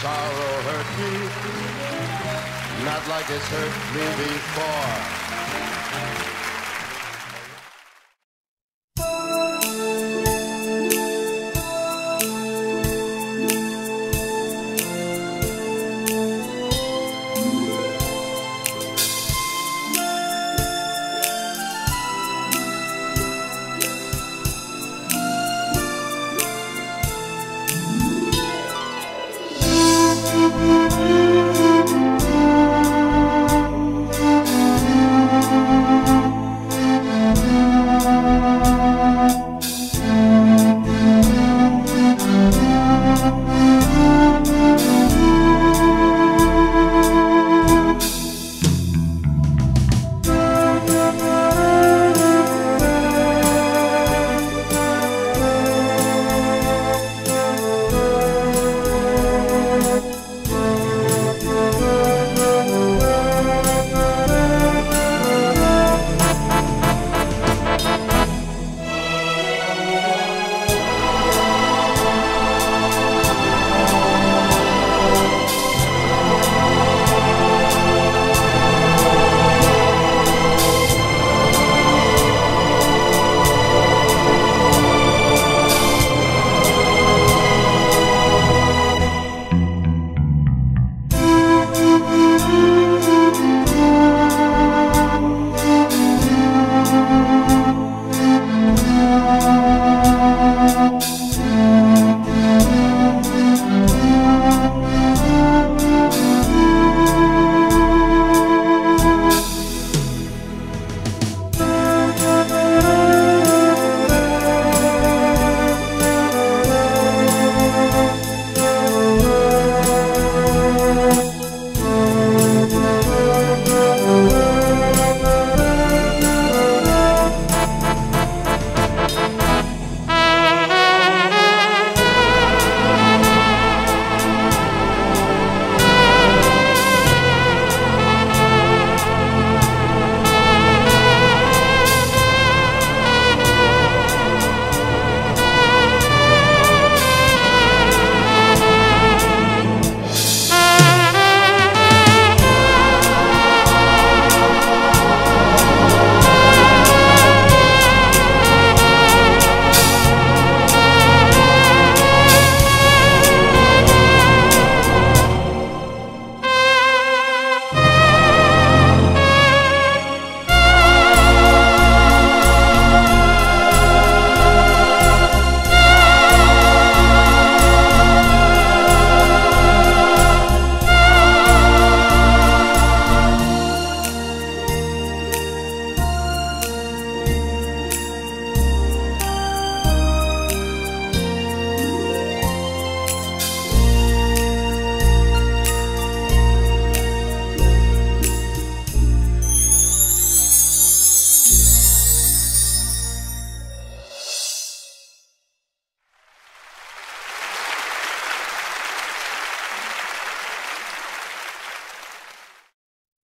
sorrow hurt me, not like it's hurt me before.